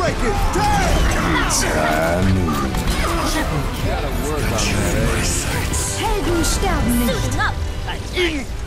like it! Damn! Helden sterben nicht.